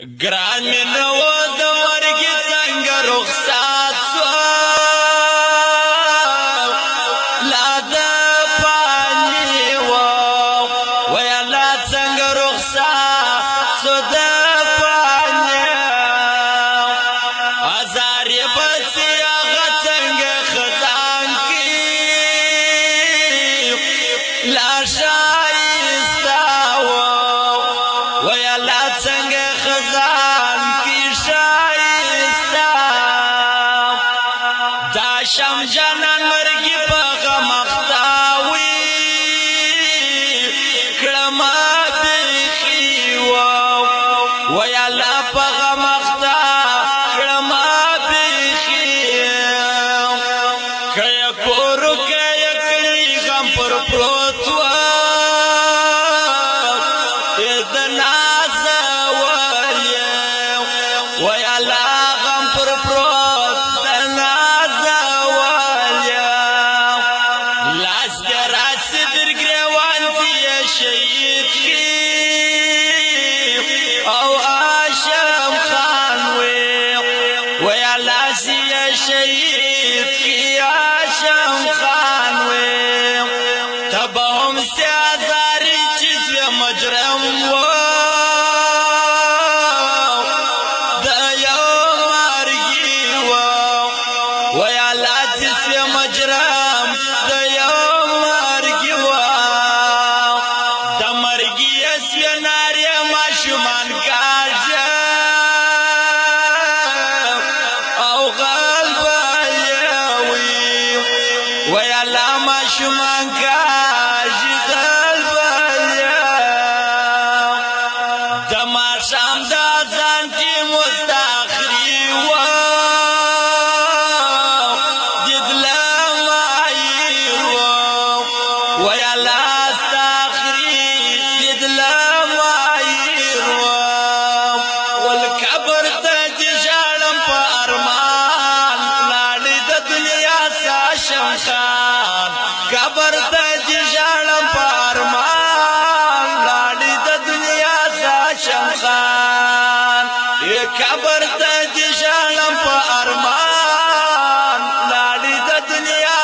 ګران مې نو د جانان مرګي په غم اختاوي کړما بيخي وا ويا لا په غم اختا کړما بيخي کيا کور کيا کلی غم پر پروت وا دنا زوالي ويا لا غم پر پروت لاس دراس در گریوان تی شهید کی أو آشم خان وی ویا لاس شهید کی آشم خان وی تبهم سیازاری چیز مجرم وی ویا شمان کاش غلبیا دما شام د ځان کې مستخري و. ددلا مایر و. ويا لا استخري ددلا مایر و والكبر تجالم په ارمان لاړ د دنیا ساشم خان قبر ته د ژړم په ارمان لاړې دنیا